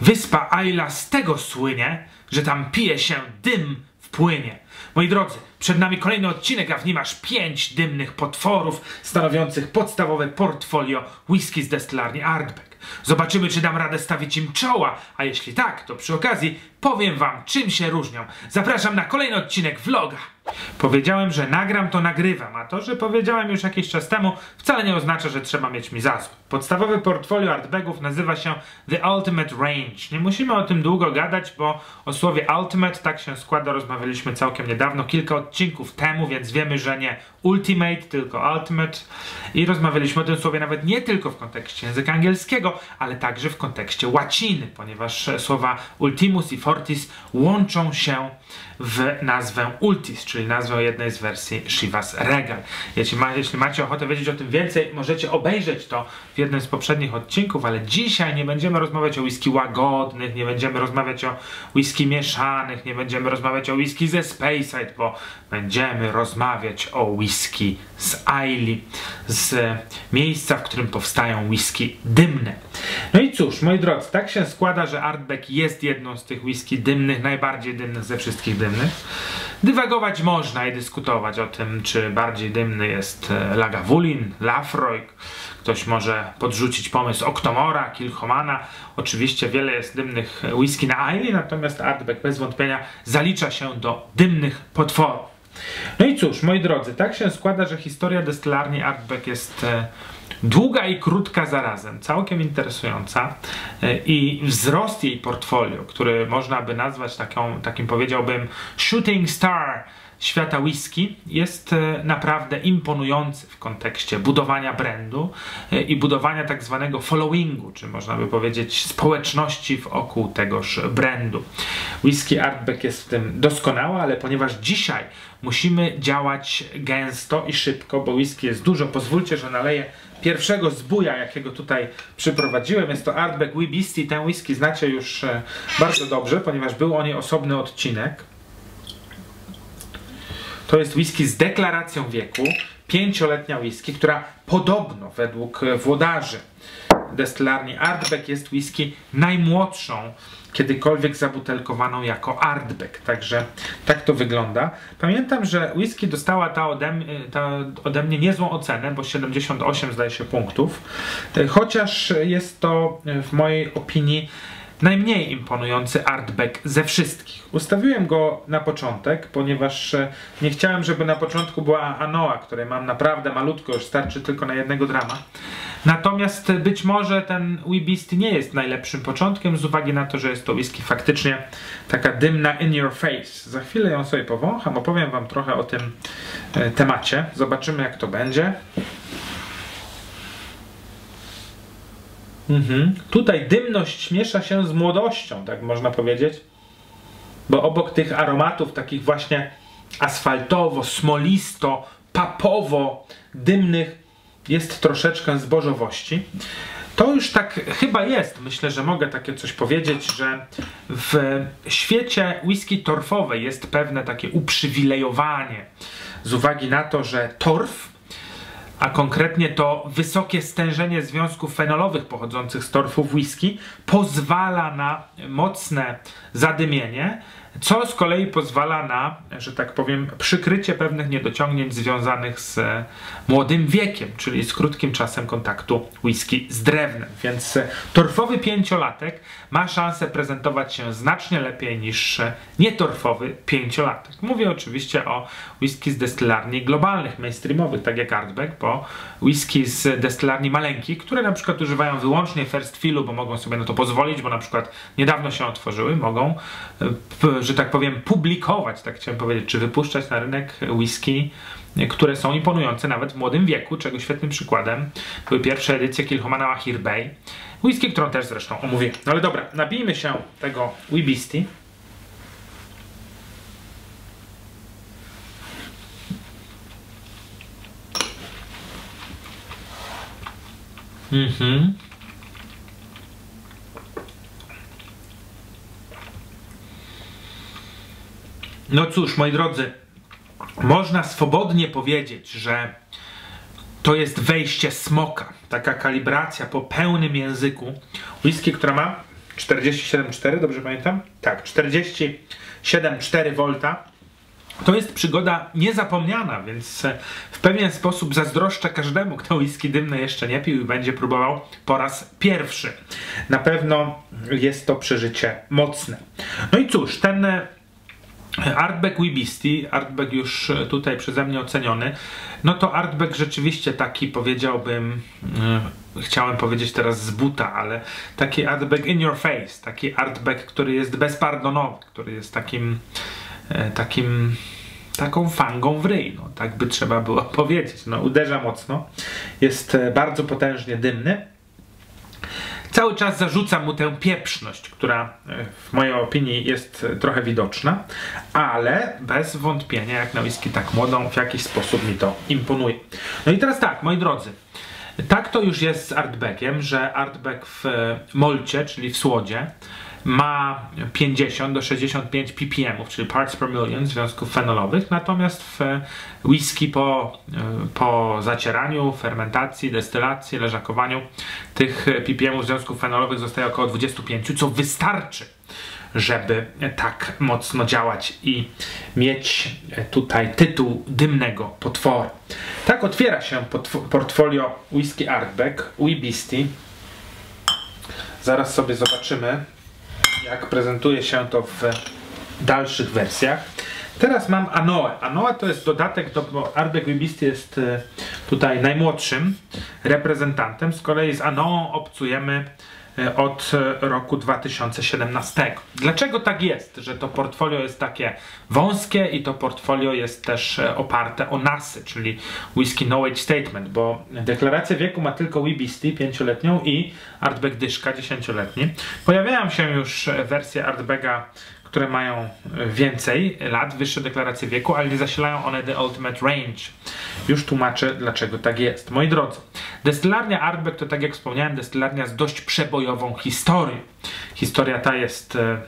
Wyspa Ayla z tego słynie, że tam pije się dym w płynie. Moi drodzy, przed nami kolejny odcinek, a w nim aż pięć dymnych potworów stanowiących podstawowe portfolio whisky z destylarni Artbeck. Zobaczymy, czy dam radę stawić im czoła, a jeśli tak, to przy okazji powiem wam, czym się różnią. Zapraszam na kolejny odcinek vloga. Powiedziałem, że nagram, to nagrywam, a to, że powiedziałem już jakiś czas temu, wcale nie oznacza, że trzeba mieć mi za złe. Podstawowe portfolio Artbagów nazywa się The Ultimate Range. Nie musimy o tym długo gadać, bo o słowie Ultimate tak się składa, rozmawialiśmy całkiem niedawno, kilka odcinków temu, więc wiemy, że nie Ultimate, tylko Ultimate. I rozmawialiśmy o tym słowie nawet nie tylko w kontekście języka angielskiego, ale także w kontekście łaciny, ponieważ słowa Ultimus i Fortis łączą się w nazwę Ultis, czyli nazwę jednej z wersji Shivas Regal. Jeśli, ma, jeśli macie ochotę wiedzieć o tym więcej, możecie obejrzeć to w jednym z poprzednich odcinków, ale dzisiaj nie będziemy rozmawiać o whisky łagodnych, nie będziemy rozmawiać o whisky mieszanych, nie będziemy rozmawiać o whisky ze Speyside, bo będziemy rozmawiać o whisky z Aili, z miejsca, w którym powstają whisky dymne. No i cóż, moi drodzy, tak się składa, że Artbeck jest jedną z tych whisky dymnych, najbardziej dymnych ze wszystkich dymnych. Dywagować można i dyskutować o tym, czy bardziej dymny jest e, Lagavulin, Lafroy. Ktoś może podrzucić pomysł Oktomora, Kilchomana. Oczywiście wiele jest dymnych whisky na Aili, natomiast Artbeck bez wątpienia zalicza się do dymnych potworów. No i cóż, moi drodzy, tak się składa, że historia destylarni Artbeck jest e, długa i krótka zarazem, całkiem interesująca e, i wzrost jej portfolio, który można by nazwać taką, takim powiedziałbym shooting star świata whisky jest e, naprawdę imponujący w kontekście budowania brandu e, i budowania tak zwanego followingu, czy można by powiedzieć społeczności wokół tegoż brandu. Whisky Artback jest w tym doskonała, ale ponieważ dzisiaj musimy działać gęsto i szybko, bo whisky jest dużo, pozwólcie, że naleję pierwszego zbuja, jakiego tutaj przyprowadziłem. Jest to Artback Wee Beastie. Ten whisky znacie już e, bardzo dobrze, ponieważ był o niej osobny odcinek. To jest whisky z deklaracją wieku, pięcioletnia whisky, która podobno według włodarzy destylarni Artbeck jest whisky najmłodszą kiedykolwiek zabutelkowaną jako Artbeck. Także tak to wygląda. Pamiętam, że whisky dostała ta ode, ta ode mnie niezłą ocenę, bo 78 zdaje się punktów. Chociaż jest to w mojej opinii najmniej imponujący artback ze wszystkich. Ustawiłem go na początek, ponieważ nie chciałem, żeby na początku była Anoa, której mam naprawdę malutko, już starczy tylko na jednego drama. Natomiast być może ten Weebist nie jest najlepszym początkiem z uwagi na to, że jest to whisky faktycznie taka dymna in your face. Za chwilę ją sobie powącham, opowiem wam trochę o tym e, temacie. Zobaczymy jak to będzie. Mhm. Tutaj dymność miesza się z młodością, tak można powiedzieć. Bo obok tych aromatów takich właśnie asfaltowo, smolisto, papowo dymnych jest troszeczkę zbożowości. To już tak chyba jest. Myślę, że mogę takie coś powiedzieć, że w świecie whisky torfowej jest pewne takie uprzywilejowanie z uwagi na to, że torf a konkretnie to wysokie stężenie związków fenolowych pochodzących z torfów whisky pozwala na mocne zadymienie, co z kolei pozwala na, że tak powiem, przykrycie pewnych niedociągnięć związanych z młodym wiekiem, czyli z krótkim czasem kontaktu whisky z drewnem. Więc torfowy pięciolatek ma szansę prezentować się znacznie lepiej niż nietorfowy pięciolatek. Mówię oczywiście o whisky z destylarni globalnych, mainstreamowych, tak jak Artbeck, bo whisky z destylarni maleńkich, które na przykład używają wyłącznie first fillu, bo mogą sobie na to pozwolić, bo na przykład niedawno się otworzyły, mogą że tak powiem, publikować, tak chciałem powiedzieć, czy wypuszczać na rynek whisky, które są imponujące nawet w młodym wieku, czego świetnym przykładem były pierwsze edycje Kilhomana Mahir Bay. Whisky, którą też zresztą omówię. No ale dobra, nabijmy się tego Weebisty. Mhm. No cóż, moi drodzy, można swobodnie powiedzieć, że to jest wejście smoka, taka kalibracja po pełnym języku. Whisky, która ma 47,4, dobrze pamiętam? Tak, 47,4 V. To jest przygoda niezapomniana, więc e, w pewien sposób zazdroszczę każdemu, kto whisky dymne jeszcze nie pił i będzie próbował po raz pierwszy. Na pewno jest to przeżycie mocne. No i cóż, ten e, Artback Wibisti, Artback już e, tutaj przeze mnie oceniony, no to Artback rzeczywiście taki powiedziałbym, yy, chciałem powiedzieć teraz z buta, ale taki Artback in your face, taki Artback, który jest bezpardonowy, który jest takim, yy, takim taką fangą w ryj, no, tak by trzeba było powiedzieć. No, uderza mocno, jest bardzo potężnie dymny, Cały czas zarzucam mu tę pieprzność, która e, w mojej opinii jest trochę widoczna, ale bez wątpienia, jak na whisky tak młodą, w jakiś sposób mi to imponuje. No i teraz tak, moi drodzy, tak to już jest z Artbackiem, że Artback w molcie, czyli w słodzie, ma 50 do 65 ppm, czyli parts per million związków fenolowych, natomiast w whisky po, po zacieraniu, fermentacji, destylacji, leżakowaniu tych ppm związków fenolowych zostaje około 25, co wystarczy żeby tak mocno działać i mieć tutaj tytuł dymnego potworu. Tak otwiera się portfolio Whisky Artback, Wibisty. Zaraz sobie zobaczymy, jak prezentuje się to w dalszych wersjach. Teraz mam Anoe. Anoe to jest dodatek, do, bo Ardbeg Wibisty jest e, tutaj najmłodszym reprezentantem. Z kolei z Anoą obcujemy od e, roku 2017. Dlaczego tak jest, że to portfolio jest takie wąskie i to portfolio jest też e, oparte o NASY, czyli Whisky Knowledge Statement, bo deklarację wieku ma tylko Wibisty 5-letnią i Artbag Dyszka 10-letni. Pojawiają się już wersje Artbaga które mają więcej lat, wyższe deklaracje wieku, ale nie zasilają one The Ultimate Range. Już tłumaczę, dlaczego tak jest. Moi drodzy, destylarnia Artbeck to, tak jak wspomniałem, destylarnia z dość przebojową historią. Historia ta jest e,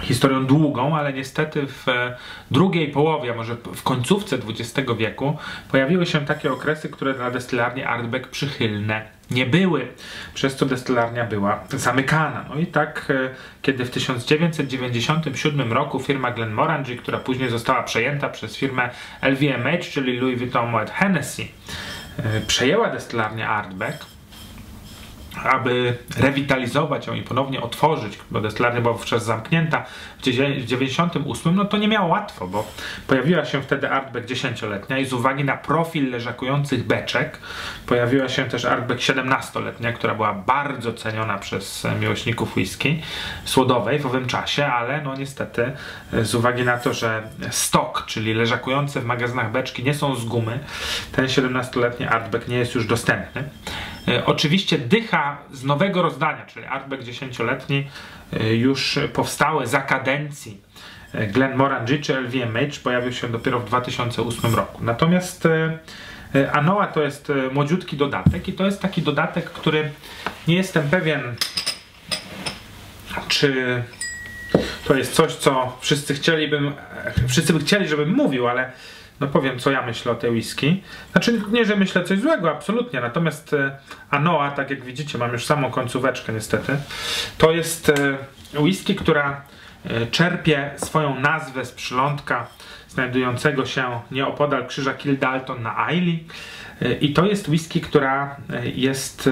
historią długą, ale niestety w e, drugiej połowie, a może w końcówce XX wieku pojawiły się takie okresy, które dla destylarni Artbeck przychylne nie były, przez co destylarnia była zamykana. No i tak, e, kiedy w 1997 roku firma Glenmorangie, która później została przejęta przez firmę LVMH, czyli Louis Vuitton Moet Hennessy, e, przejęła destylarnię Artbeck, aby rewitalizować ją i ponownie otworzyć, bo destylarnia była wówczas zamknięta w 98, no to nie miało łatwo, bo pojawiła się wtedy Artback 10-letnia i z uwagi na profil leżakujących beczek pojawiła się też Artback 17-letnia, która była bardzo ceniona przez miłośników whisky słodowej w owym czasie, ale no niestety z uwagi na to, że stok, czyli leżakujące w magazynach beczki nie są z gumy, ten 17-letni Artback nie jest już dostępny. E, oczywiście dycha z nowego rozdania, czyli Artback 10-letni, e, już powstały za kadencji e, Glenmorangie czy LVMH, pojawił się dopiero w 2008 roku. Natomiast Anoa to jest młodziutki dodatek i to jest taki dodatek, który nie jestem pewien, czy to jest coś, co wszyscy chcieliby, wszyscy by chcieli, żebym mówił, ale no powiem, co ja myślę o tej whisky. Znaczy, nie, że myślę coś złego, absolutnie. Natomiast e, Anoa, tak jak widzicie, mam już samą końcóweczkę niestety. To jest e, whisky, która e, czerpie swoją nazwę z przylądka znajdującego się nieopodal krzyża Kildalton na Ailey. I to jest whisky, która jest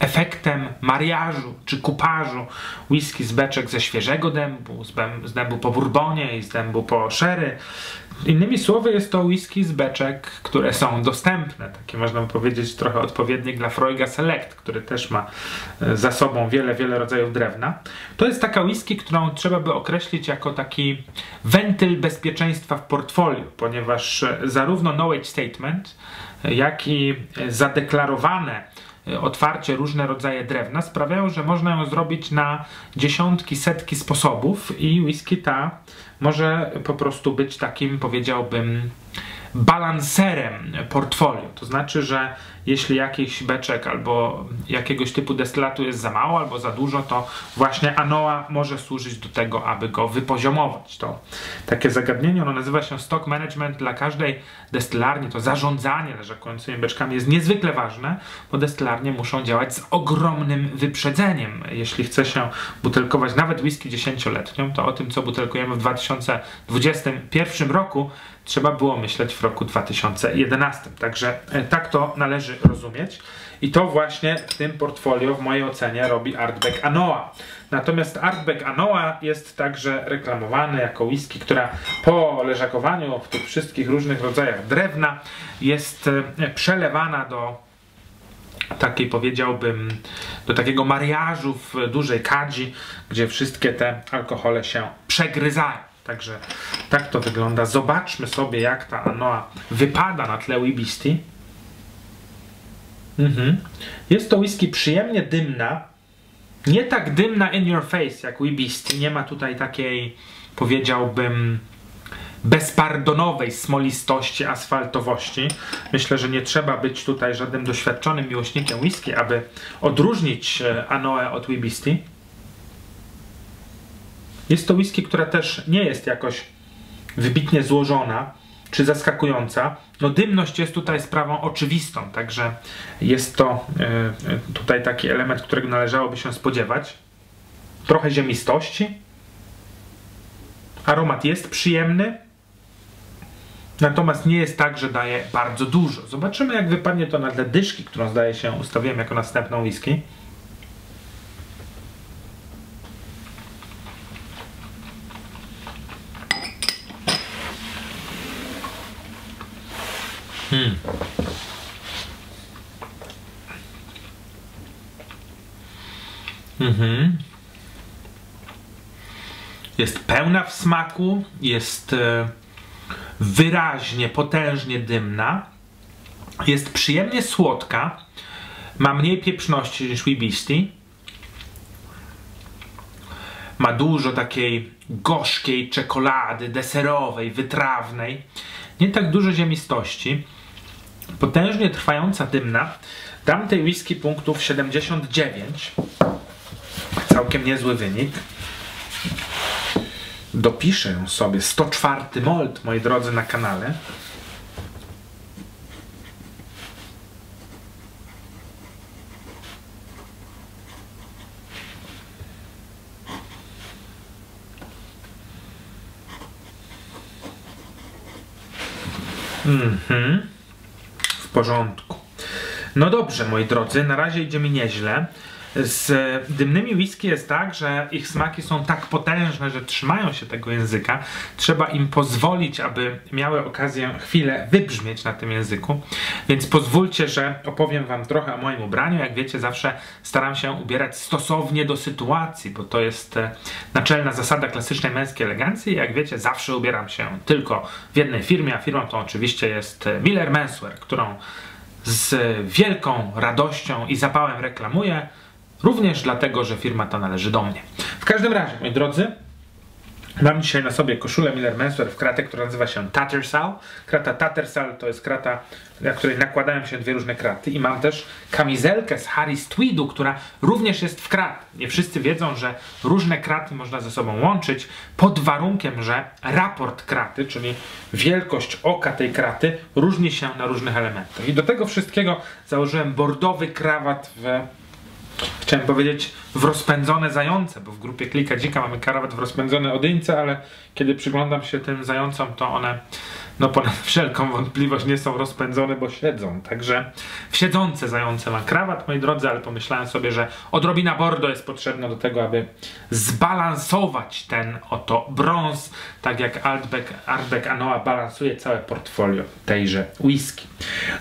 efektem mariażu czy kupażu whisky z beczek ze świeżego dębu, z, dębu po bourbonie i z dębu po sherry. Innymi słowy jest to whisky z beczek, które są dostępne, takie można by powiedzieć trochę odpowiednik dla Freuga Select, który też ma e, za sobą wiele, wiele rodzajów drewna. To jest taka whisky, którą trzeba by określić jako taki wentyl bezpieczeństwa w portfolio, ponieważ e, zarówno knowledge statement, e, jak i zadeklarowane otwarcie różne rodzaje drewna sprawiają, że można ją zrobić na dziesiątki, setki sposobów i whisky ta może po prostu być takim, powiedziałbym, balanserem portfolio. To znaczy, że jeśli jakiś beczek albo jakiegoś typu destylatu jest za mało albo za dużo, to właśnie anoa może służyć do tego, aby go wypoziomować. To takie zagadnienie, ono nazywa się stock management. Dla każdej destylarni to zarządzanie leżakującymi beczkami jest niezwykle ważne, bo destylarnie muszą działać z ogromnym wyprzedzeniem. Jeśli chce się butelkować nawet whisky dziesięcioletnią, to o tym, co butelkujemy w 2021 roku, trzeba było myśleć w roku 2011. Także e, tak to należy rozumieć. I to właśnie w tym portfolio w mojej ocenie robi Artback Anoa. Natomiast Artback Anoa jest także reklamowany jako whisky, która po leżakowaniu w tych wszystkich różnych rodzajach drewna jest e, przelewana do takiej powiedziałbym, do takiego mariażu w dużej kadzi, gdzie wszystkie te alkohole się przegryzają. Także tak to wygląda. Zobaczmy sobie, jak ta Anoa wypada na tle Wibisty. Mhm. Jest to whisky przyjemnie dymna. Nie tak dymna in your face jak Wibisty. Nie ma tutaj takiej, powiedziałbym, bezpardonowej smolistości, asfaltowości. Myślę, że nie trzeba być tutaj żadnym doświadczonym miłośnikiem whisky, aby odróżnić e, Anoe od Wibisty. Jest to whisky, która też nie jest jakoś wybitnie złożona czy zaskakująca. No dymność jest tutaj sprawą oczywistą, także jest to y, tutaj taki element, którego należałoby się spodziewać. Trochę ziemistości. Aromat jest przyjemny, natomiast nie jest tak, że daje bardzo dużo. Zobaczymy jak wypadnie to na dyszki, którą zdaje się ustawiłem jako następną whisky. Hmm. Mhm. Jest pełna w smaku, jest e, wyraźnie, potężnie dymna, jest przyjemnie słodka, ma mniej pieprzności niż Wibisty, ma dużo takiej gorzkiej czekolady, deserowej, wytrawnej, nie tak dużo ziemistości, potężnie trwająca dymna. Dam tej whisky punktów 79. Całkiem niezły wynik. Dopiszę sobie. 104 mold, moi drodzy, na kanale. Mhm w porządku. No dobrze, moi drodzy, na razie idzie mi nieźle. Z dymnymi whisky jest tak, że ich smaki są tak potężne, że trzymają się tego języka. Trzeba im pozwolić, aby miały okazję chwilę wybrzmieć na tym języku. Więc pozwólcie, że opowiem Wam trochę o moim ubraniu. Jak wiecie, zawsze staram się ubierać stosownie do sytuacji, bo to jest e, naczelna zasada klasycznej męskiej elegancji. Jak wiecie, zawsze ubieram się tylko w jednej firmie, a firmą to oczywiście jest e, Miller Menswear, którą z wielką radością i zapałem reklamuję. Również dlatego, że firma ta należy do mnie. W każdym razie, moi drodzy, Mam dzisiaj na sobie koszulę Miller Menswear w kratę, która nazywa się Tattersall. Krata Tattersall to jest krata, na której nakładają się dwie różne kraty. I mam też kamizelkę z Harry's Tweedu, która również jest w krat. Nie wszyscy wiedzą, że różne kraty można ze sobą łączyć pod warunkiem, że raport kraty, czyli wielkość oka tej kraty różni się na różnych elementach. I do tego wszystkiego założyłem bordowy krawat w Chciałem powiedzieć w rozpędzone zające, bo w grupie Klika Dzika mamy karawat w rozpędzone odyńce, ale kiedy przyglądam się tym zającom, to one no ponad wszelką wątpliwość nie są rozpędzone, bo siedzą. Także siedzące zające ma krawat, moi drodzy, ale pomyślałem sobie, że odrobina bordo jest potrzebna do tego, aby zbalansować ten oto brąz, tak jak Artbeck, Artbeck Anoa balansuje całe portfolio tejże whisky.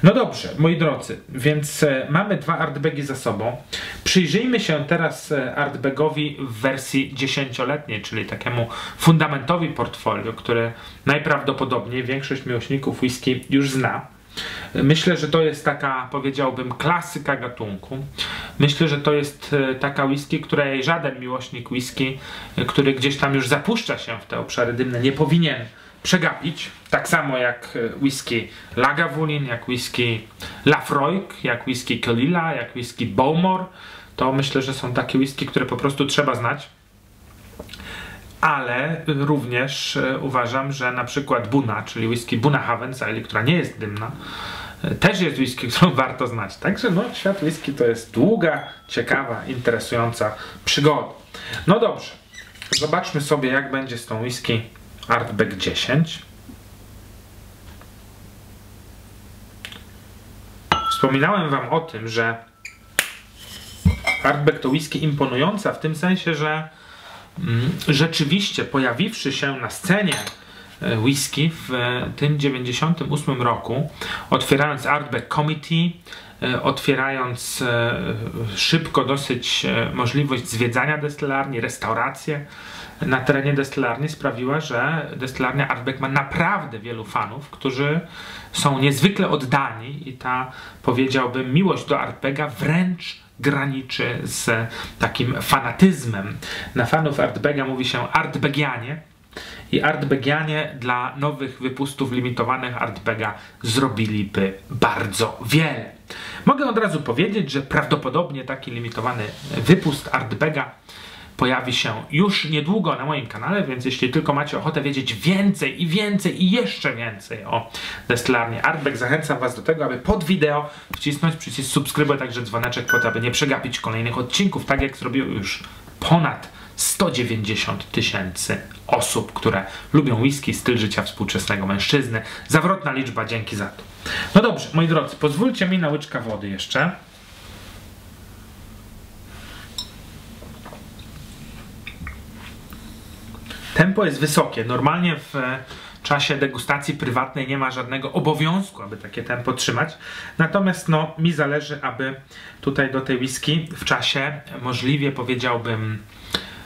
No dobrze, moi drodzy, więc e, mamy dwa Artbegi za sobą. Przyjrzyjmy się teraz e, Artbegowi w wersji dziesięcioletniej, czyli takiemu fundamentowi portfolio, który najprawdopodobniej większość miłośników whisky już zna. Myślę, że to jest taka, powiedziałbym, klasyka gatunku. Myślę, że to jest e, taka whisky, której żaden miłośnik whisky, który gdzieś tam już zapuszcza się w te obszary dymne, nie powinien przegapić. Tak samo jak e, whisky Lagavulin, jak whisky Lafroig, jak whisky Kalila, jak whisky Bowmore. To myślę, że są takie whisky, które po prostu trzeba znać. Ale również e, uważam, że na przykład Buna, czyli whisky Buna Havensale, która nie jest dymna, e, też jest whisky, którą warto znać. Także no, świat whisky to jest długa, ciekawa, interesująca przygoda. No dobrze, zobaczmy sobie jak będzie z tą whisky Artback 10. Wspominałem Wam o tym, że Artback to whisky imponująca w tym sensie, że rzeczywiście pojawiwszy się na scenie e, whisky w e, tym 98 roku, otwierając Artback Committee, e, otwierając szybko dosyć możliwość zwiedzania destylarni, restauracje, na terenie destylarni sprawiła, że destylarnia Artback ma naprawdę wielu fanów, którzy są niezwykle oddani i ta, powiedziałbym, miłość do Artbacka wręcz graniczy z takim fanatyzmem. Na fanów Artbacka mówi się Artbackianie i Artbackianie dla nowych wypustów limitowanych Artbacka zrobiliby bardzo wiele. Mogę od razu powiedzieć, że prawdopodobnie taki limitowany wypust Artbacka pojawi się już niedługo na moim kanale, więc jeśli tylko macie ochotę wiedzieć więcej i więcej i jeszcze więcej o destylarni Artback, zachęcam Was do tego, aby pod wideo wcisnąć przycisk subskrybuj, także dzwoneczek po to, aby nie przegapić kolejnych odcinków, tak jak zrobiło już ponad 190 tysięcy osób, które lubią whisky, styl życia współczesnego mężczyzny. Zawrotna liczba, dzięki za to. No dobrze, moi drodzy, pozwólcie mi na łyczka wody jeszcze. Tempo jest wysokie. Normalnie w czasie degustacji prywatnej nie ma żadnego obowiązku, aby takie tempo trzymać. Natomiast no, mi zależy, aby tutaj do tej whisky w czasie możliwie powiedziałbym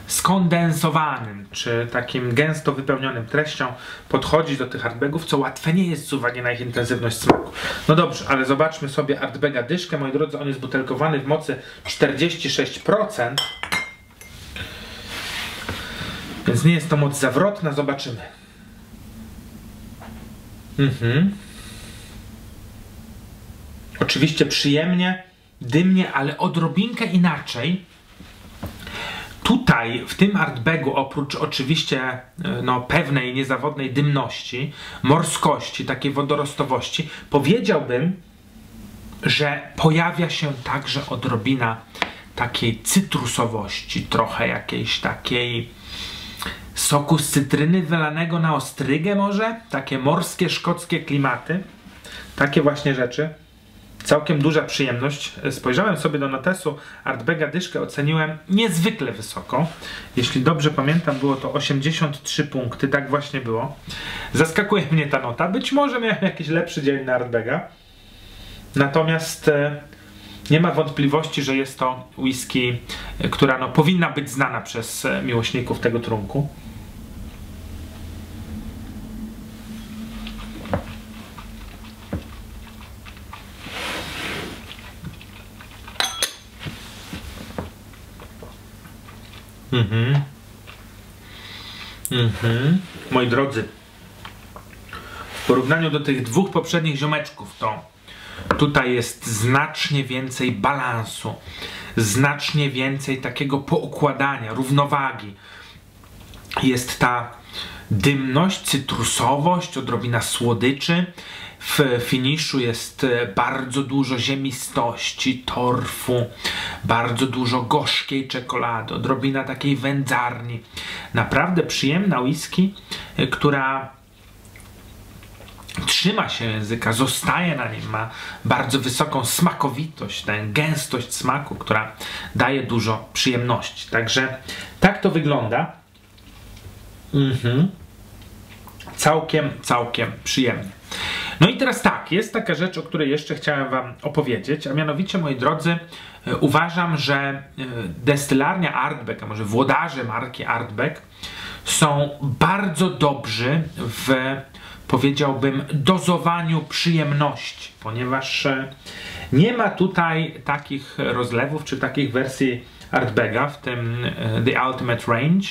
skondensowanym, czy takim gęsto wypełnionym treścią podchodzić do tych artbagów, co łatwe nie jest z uwagi na ich intensywność smaku. No dobrze, ale zobaczmy sobie artbaga dyszkę. Moi drodzy, on jest butelkowany w mocy 46%. Więc nie jest to moc zawrotna, zobaczymy. Mhm. Oczywiście przyjemnie, dymnie, ale odrobinkę inaczej. Tutaj, w tym artbagu, oprócz oczywiście e, no, pewnej niezawodnej dymności, morskości, takiej wodorostowości, powiedziałbym, że pojawia się także odrobina takiej cytrusowości, trochę jakiejś takiej soku z cytryny wylanego na ostrygę może? Takie morskie, szkockie klimaty. Takie właśnie rzeczy. Całkiem duża przyjemność. Spojrzałem sobie do notesu Artbega dyszkę, oceniłem niezwykle wysoko. Jeśli dobrze pamiętam, było to 83 punkty, tak właśnie było. Zaskakuje mnie ta nota. Być może miałem jakiś lepszy dzień na Artbega. Natomiast e, nie ma wątpliwości, że jest to whisky, e, która no, powinna być znana przez e, miłośników tego trunku. Mhm. Mhm. Moi drodzy, w porównaniu do tych dwóch poprzednich ziomeczków, to tutaj jest znacznie więcej balansu, znacznie więcej takiego poukładania, równowagi. Jest ta dymność, cytrusowość, odrobina słodyczy, w finiszu jest e, bardzo dużo ziemistości, torfu, bardzo dużo gorzkiej czekolady, odrobina takiej wędzarni. Naprawdę przyjemna whisky, e, która trzyma się języka, zostaje na nim, ma bardzo wysoką smakowitość, tę gęstość smaku, która daje dużo przyjemności. Także tak to wygląda. Mhm. Całkiem, całkiem przyjemnie. No i teraz tak, jest taka rzecz, o której jeszcze chciałem Wam opowiedzieć, a mianowicie, moi drodzy, e, uważam, że e, destylarnia Artbeck, a może włodarze marki Artbeck są bardzo dobrzy w, powiedziałbym, dozowaniu przyjemności, ponieważ e, nie ma tutaj takich rozlewów czy takich wersji Artbega, w tym The Ultimate Range,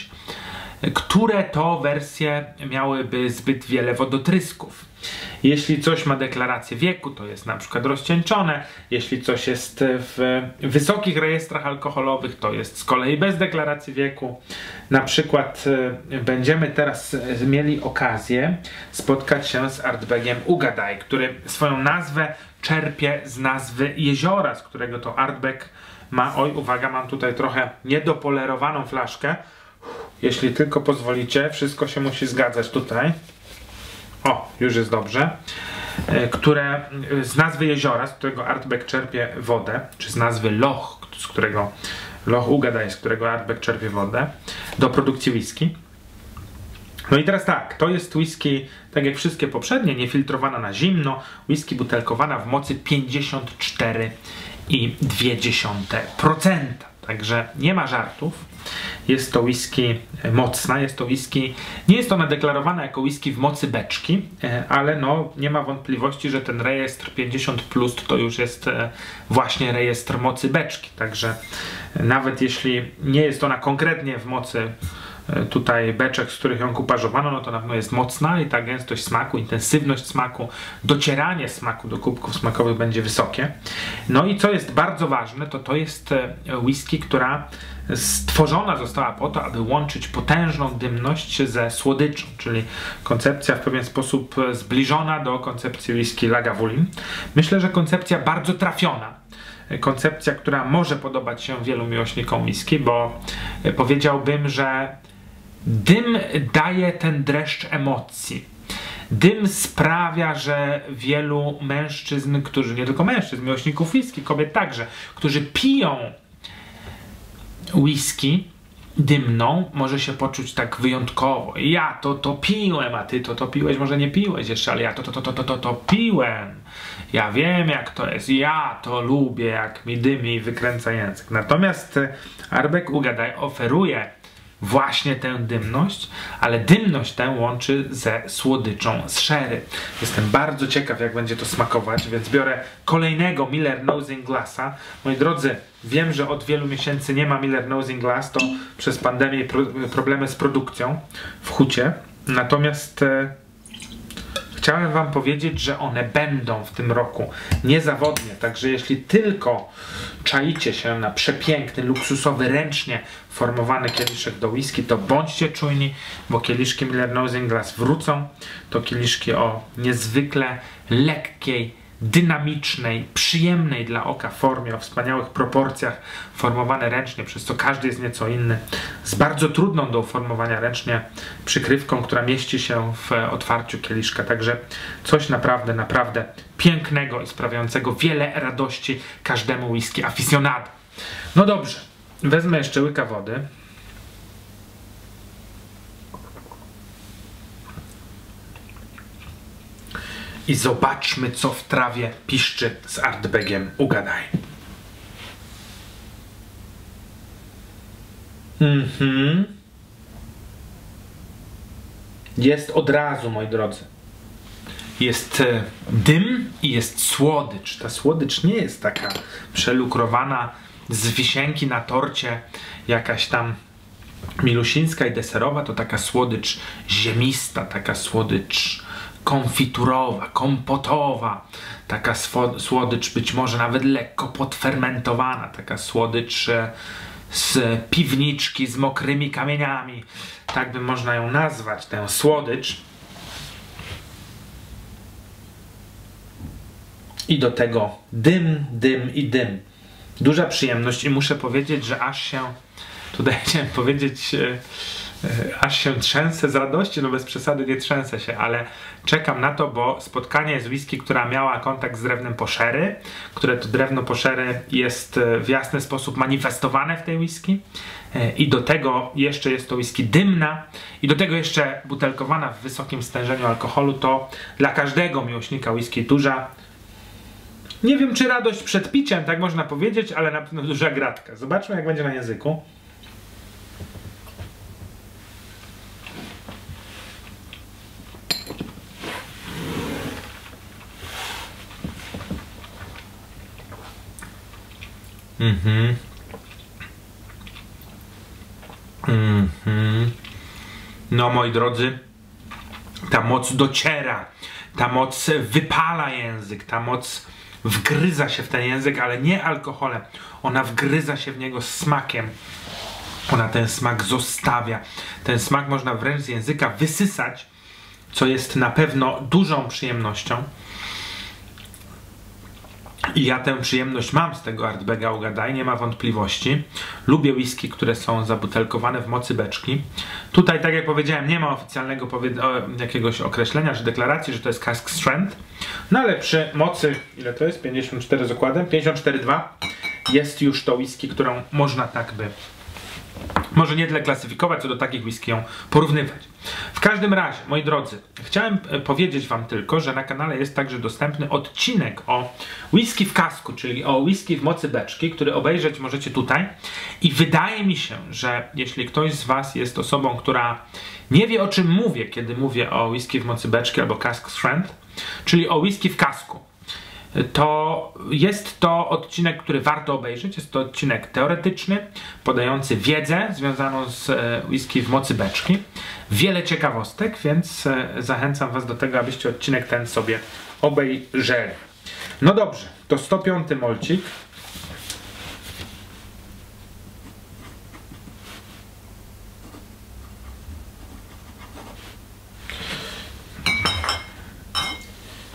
które to wersje miałyby zbyt wiele wodotrysków. Jeśli coś ma deklarację wieku, to jest na przykład rozcieńczone. Jeśli coś jest w wysokich rejestrach alkoholowych, to jest z kolei bez deklaracji wieku. Na przykład e, będziemy teraz e, mieli okazję spotkać się z Artbegiem Ugadaj, który swoją nazwę czerpie z nazwy jeziora, z którego to Artbeg ma, oj uwaga, mam tutaj trochę niedopolerowaną flaszkę. Jeśli tylko pozwolicie, wszystko się musi zgadzać tutaj. O, już jest dobrze. E, które z nazwy jeziora, z którego Artbeck czerpie wodę, czy z nazwy Loch, z którego Loch Ugadaj, z którego Artbeck czerpie wodę, do produkcji whisky. No i teraz tak, to jest whisky, tak jak wszystkie poprzednie, niefiltrowana na zimno, whisky butelkowana w mocy 54,2%. Także nie ma żartów. Jest to whisky e, mocna, jest to whisky, nie jest ona deklarowana jako whisky w mocy beczki, e, ale no nie ma wątpliwości, że ten rejestr 50 plus to już jest e, właśnie rejestr mocy beczki. Także nawet jeśli nie jest ona konkretnie w mocy tutaj beczek, z których ją kuparzowano, no to na pewno jest mocna i ta gęstość smaku, intensywność smaku, docieranie smaku do kubków smakowych będzie wysokie. No i co jest bardzo ważne, to to jest whisky, która stworzona została po to, aby łączyć potężną dymność ze słodyczą, czyli koncepcja w pewien sposób zbliżona do koncepcji whisky Lagavulin. Myślę, że koncepcja bardzo trafiona. Koncepcja, która może podobać się wielu miłośnikom whisky, bo powiedziałbym, że dym daje ten dreszcz emocji. Dym sprawia, że wielu mężczyzn, którzy nie tylko mężczyzn, miłośników whisky, kobiet także, którzy piją whisky dymną może się poczuć tak wyjątkowo. Ja to to piłem, a ty to to piłeś, może nie piłeś jeszcze, ale ja to to to to to to, to piłem. Ja wiem jak to jest, ja to lubię, jak mi dymi i wykręca język. Natomiast Arbek Ugadaj oferuje właśnie tę dymność, ale dymność tę łączy ze słodyczą z sherry. Jestem bardzo ciekaw, jak będzie to smakować, więc biorę kolejnego Miller Nosing Glassa. Moi drodzy, wiem, że od wielu miesięcy nie ma Miller Nosing Glass, to przez pandemię pro problemy z produkcją w hucie. Natomiast e, chciałem Wam powiedzieć, że one będą w tym roku niezawodnie. Także jeśli tylko czaicie się na przepiękny, luksusowy, ręcznie formowany kieliszek do whisky, to bądźcie czujni, bo kieliszki Miller Nosing Glass wrócą. To kieliszki o niezwykle lekkiej, dynamicznej, przyjemnej dla oka formie, o wspaniałych proporcjach, formowane ręcznie, przez co każdy jest nieco inny, z bardzo trudną do uformowania ręcznie przykrywką, która mieści się w otwarciu kieliszka. Także coś naprawdę, naprawdę pięknego i sprawiającego wiele radości każdemu whisky aficionado. No dobrze, wezmę jeszcze łyka wody. I zobaczmy, co w trawie piszczy z Artbegiem. Ugadaj. Mhm. Jest od razu, moi drodzy. Jest e, dym i jest słodycz. Ta słodycz nie jest taka przelukrowana z wisienki na torcie, jakaś tam milusińska i deserowa, to taka słodycz ziemista, taka słodycz konfiturowa, kompotowa, taka słodycz być może nawet lekko podfermentowana, taka słodycz e, z piwniczki z mokrymi kamieniami, tak by można ją nazwać, tę słodycz. I do tego dym, dym i dym. Duża przyjemność i muszę powiedzieć, że aż się, tutaj chciałem powiedzieć, e, aż się trzęsę z radości, no bez przesady nie trzęsę się, ale czekam na to, bo spotkanie z whisky, która miała kontakt z drewnem poszery, które to drewno poszery jest e, w jasny sposób manifestowane w tej whisky e, i do tego jeszcze jest to whisky dymna i do tego jeszcze butelkowana w wysokim stężeniu alkoholu, to dla każdego miłośnika whisky duża nie wiem, czy radość przed piciem, tak można powiedzieć, ale na pewno duża gratka. Zobaczmy, jak będzie na języku. Mhm. Mhm. No moi drodzy, ta moc dociera, ta moc wypala język, ta moc wgryza się w ten język, ale nie alkoholem. Ona wgryza się w niego smakiem. Ona ten smak zostawia. Ten smak można wręcz z języka wysysać, co jest na pewno dużą przyjemnością. I ja tę przyjemność mam z tego Artbega Ugadaj, nie ma wątpliwości. Lubię whisky, które są zabutelkowane w mocy beczki. Tutaj, tak jak powiedziałem, nie ma oficjalnego jakiegoś określenia czy deklaracji, że to jest cask strength. No ale przy mocy, ile to jest? 54 z okładem? 54,2 jest już to whisky, którą można tak by może nie tyle klasyfikować, co do takich whisky ją porównywać. W każdym razie, moi drodzy, chciałem e, powiedzieć Wam tylko, że na kanale jest także dostępny odcinek o whisky w kasku, czyli o whisky w mocy beczki, który obejrzeć możecie tutaj. I wydaje mi się, że jeśli ktoś z Was jest osobą, która nie wie o czym mówię, kiedy mówię o whisky w mocy beczki albo cask strength, czyli o whisky w kasku, to jest to odcinek, który warto obejrzeć. Jest to odcinek teoretyczny, podający wiedzę związaną z e, whisky w mocy beczki. Wiele ciekawostek, więc e, zachęcam Was do tego, abyście odcinek ten sobie obejrzeli. No dobrze, to 105 molcik.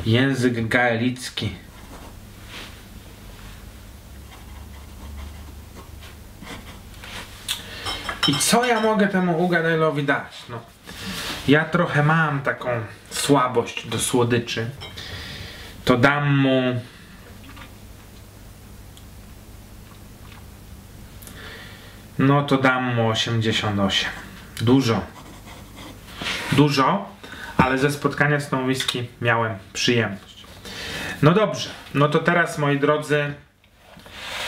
Język gaelicki. I co ja mogę temu Ugadailowi dać? No, ja trochę mam taką słabość do słodyczy. To dam mu... No to dam mu 88. Dużo. Dużo, ale ze spotkania z tą whisky miałem przyjemność. No dobrze, no to teraz moi drodzy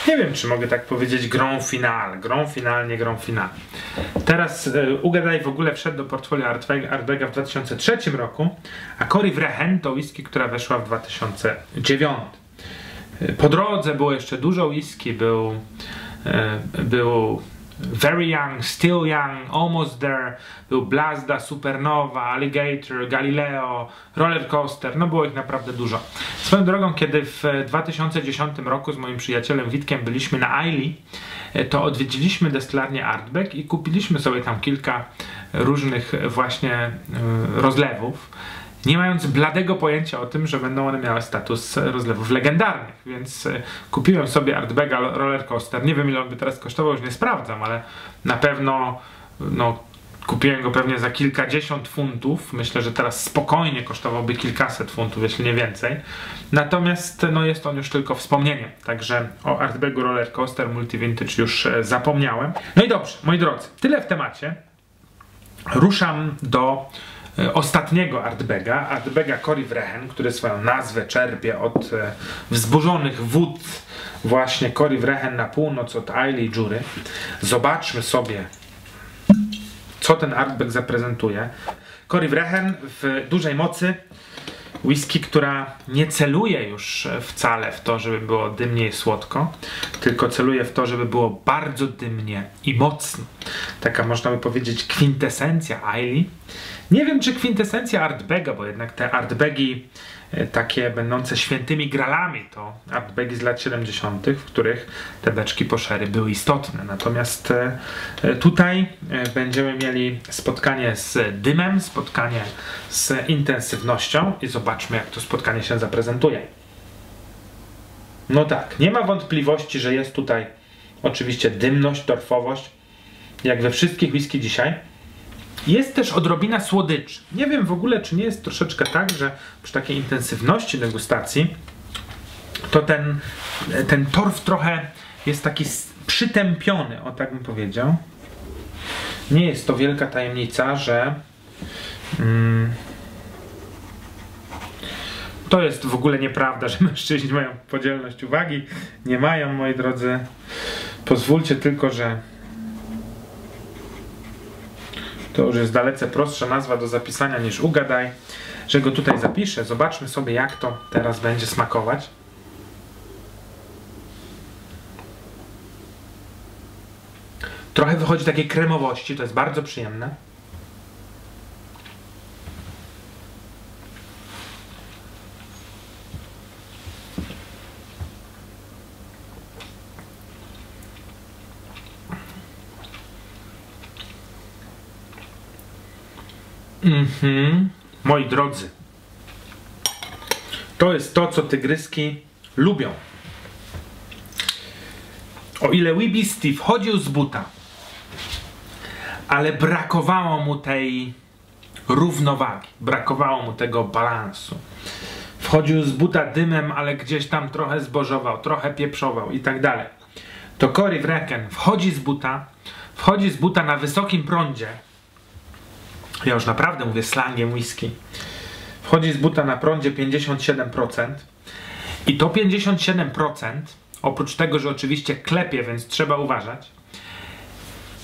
nie wiem, czy mogę tak powiedzieć, grą final. Grą final, nie grą final. Teraz y, Ugadaj w ogóle wszedł do portfolio Artbega w 2003 roku, a Cory Wrehen to whisky, która weszła w 2009. E, po drodze było jeszcze dużo whisky, był, y, był Very Young, Still Young, Almost There, był Blazda, Supernova, Alligator, Galileo, Roller Coaster, no było ich naprawdę dużo. Swoją drogą, kiedy w 2010 roku z moim przyjacielem Witkiem byliśmy na Aili, e, to odwiedziliśmy destylarnię Artbeck i kupiliśmy sobie tam kilka różnych właśnie e, rozlewów nie mając bladego pojęcia o tym, że będą one miały status rozlewów legendarnych, więc e, kupiłem sobie Artbega Roller Coaster. Nie wiem ile on by teraz kosztował, już nie sprawdzam, ale na pewno no, kupiłem go pewnie za kilkadziesiąt funtów. Myślę, że teraz spokojnie kosztowałby kilkaset funtów, jeśli nie więcej. Natomiast no, jest on już tylko wspomnieniem, także o Artbegu Roller Coaster Multi Vintage już e, zapomniałem. No i dobrze, moi drodzy, tyle w temacie. Ruszam do ostatniego Artbega, Artbega Cory Wrehen, który swoją nazwę czerpie od e, wzburzonych wód właśnie Cory Wrehen na północ od Ailey Jury. Zobaczmy sobie, co ten Artbeg zaprezentuje. Cory Wrehen w dużej mocy whisky, która nie celuje już wcale w to, żeby było dymnie i słodko, tylko celuje w to, żeby było bardzo dymnie i mocno. Taka można by powiedzieć kwintesencja Ailey. Nie wiem, czy kwintesencja Artbega, bo jednak te Artbegi e, takie będące świętymi gralami to Artbegi z lat 70., w których te beczki poszery były istotne. Natomiast e, e, tutaj będziemy mieli spotkanie z dymem, spotkanie z intensywnością i zobaczmy, jak to spotkanie się zaprezentuje. No tak, nie ma wątpliwości, że jest tutaj oczywiście dymność, torfowość, jak we wszystkich whisky dzisiaj. Jest też odrobina słodyczy. Nie wiem w ogóle, czy nie jest troszeczkę tak, że przy takiej intensywności degustacji to ten, ten torf trochę jest taki przytępiony, o tak bym powiedział. Nie jest to wielka tajemnica, że mm, to jest w ogóle nieprawda, że mężczyźni mają podzielność uwagi. Nie mają, moi drodzy. Pozwólcie tylko, że to już jest dalece prostsza nazwa do zapisania niż ugadaj, że go tutaj zapiszę. Zobaczmy sobie jak to teraz będzie smakować. Trochę wychodzi takiej kremowości, to jest bardzo przyjemne. Mhm. Moi drodzy, to jest to, co tygryski lubią. O ile Wibisty wchodził z buta, ale brakowało mu tej równowagi, brakowało mu tego balansu. Wchodził z buta dymem, ale gdzieś tam trochę zbożował, trochę pieprzował i tak dalej. To Cory Wrecken wchodzi z buta, wchodzi z buta na wysokim prądzie. Ja już naprawdę mówię slangiem whisky. Wchodzi z buta na prądzie 57%. I to 57%, oprócz tego, że oczywiście klepie, więc trzeba uważać,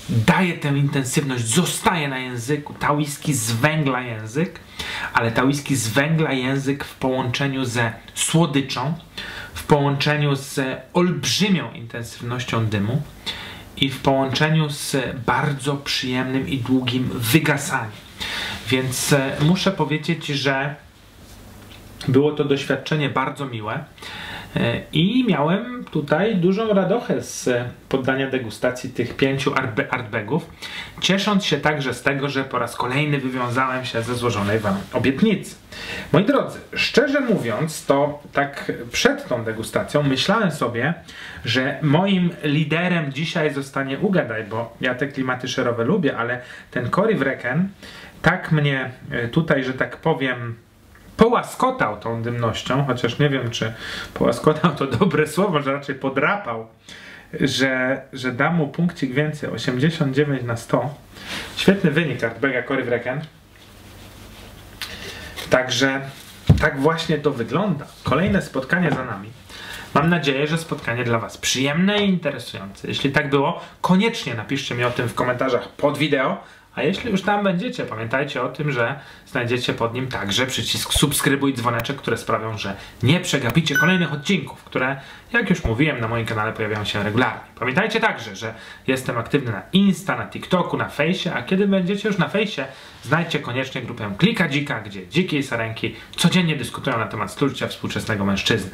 daje tę intensywność, zostaje na języku. Ta whisky zwęgla język, ale ta whisky zwęgla język w połączeniu ze słodyczą, w połączeniu z olbrzymią intensywnością dymu i w połączeniu z bardzo przyjemnym i długim wygasaniem. Więc e, muszę powiedzieć, że było to doświadczenie bardzo miłe. E, I miałem tutaj dużą radochę z poddania degustacji tych pięciu artbagów, ciesząc się także z tego, że po raz kolejny wywiązałem się ze złożonej wam obietnicy. Moi drodzy, szczerze mówiąc, to tak przed tą degustacją myślałem sobie, że moim liderem dzisiaj zostanie Ugadaj, bo ja te klimaty szerowe lubię, ale ten Cory Wrecken tak mnie e, tutaj, że tak powiem, połaskotał tą dymnością, chociaż nie wiem, czy połaskotał to dobre słowo, że raczej podrapał, że, że dam mu punkcik więcej, 89 na 100. Świetny wynik Artbega Cory Wrecken. Także tak właśnie to wygląda. Kolejne spotkanie za nami. Mam nadzieję, że spotkanie dla Was przyjemne i interesujące. Jeśli tak było, koniecznie napiszcie mi o tym w komentarzach pod wideo, a jeśli już tam będziecie, pamiętajcie o tym, że znajdziecie pod nim także przycisk subskrybuj dzwoneczek, które sprawią, że nie przegapicie kolejnych odcinków, które, jak już mówiłem, na moim kanale pojawiają się regularnie. Pamiętajcie także, że jestem aktywny na Insta, na TikToku, na Fejsie, a kiedy będziecie już na Fejsie, znajdźcie koniecznie grupę Klika Dzika, gdzie dzikie sarenki codziennie dyskutują na temat studia współczesnego mężczyzny.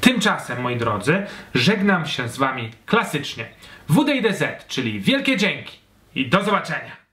Tymczasem, moi drodzy, żegnam się z Wami klasycznie. WDIDZ, czyli wielkie dzięki i do zobaczenia!